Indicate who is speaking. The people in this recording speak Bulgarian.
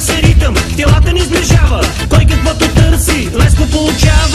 Speaker 1: се ритъм, телата ни сближава. Кой каквото търси, лесно получава.